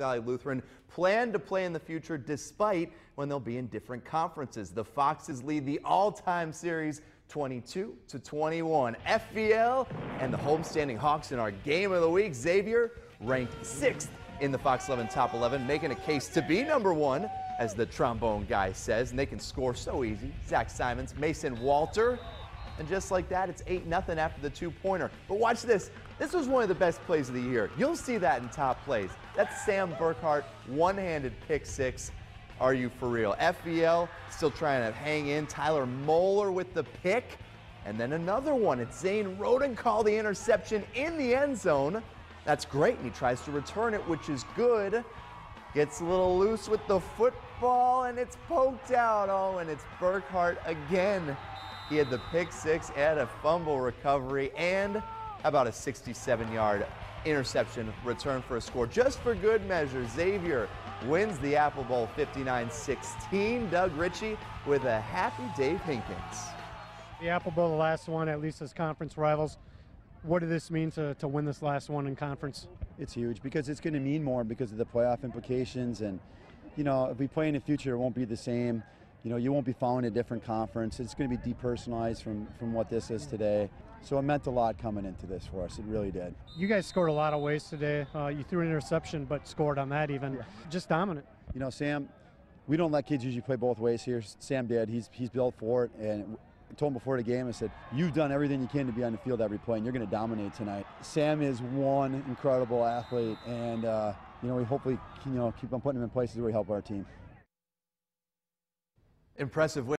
Valley Lutheran plan to play in the future despite when they'll be in different conferences. The Foxes lead the all-time series 22 to 21. FVL and the homestanding Hawks in our game of the week. Xavier ranked sixth in the Fox 11 top 11, making a case to be number one, as the trombone guy says, and they can score so easy. Zach Simons, Mason Walter, and just like that, it's 8 0 after the two pointer. But watch this. This was one of the best plays of the year. You'll see that in top plays. That's Sam Burkhart, one handed pick six. Are you for real? FVL still trying to hang in. Tyler Moeller with the pick. And then another one. It's Zane Roden call the interception in the end zone. That's great, and he tries to return it, which is good. Gets a little loose with the football, and it's poked out. Oh, and it's Burkhart again. He had the pick six and a fumble recovery, and about a 67 yard interception return for a score. Just for good measure, Xavier wins the Apple Bowl 59 16. Doug Ritchie with a happy Dave Hinkins. The Apple Bowl, the last one, at least as conference rivals. What did this mean to, to win this last one in conference? It's huge because it's going to mean more because of the playoff implications. And, you know, if we play in the future, it won't be the same. You know, you won't be following a different conference. It's going to be depersonalized from, from what this is today. So it meant a lot coming into this for us. It really did. You guys scored a lot of ways today. Uh, you threw an interception, but scored on that even. Yeah. Just dominant. You know, Sam, we don't let kids usually play both ways here. Sam did. He's, he's built for it. And I told him before the game, I said, you've done everything you can to be on the field every play, and you're going to dominate tonight. Sam is one incredible athlete, and, uh, you know, we hopefully, you know, keep on putting him in places where we help our team. Impressive win.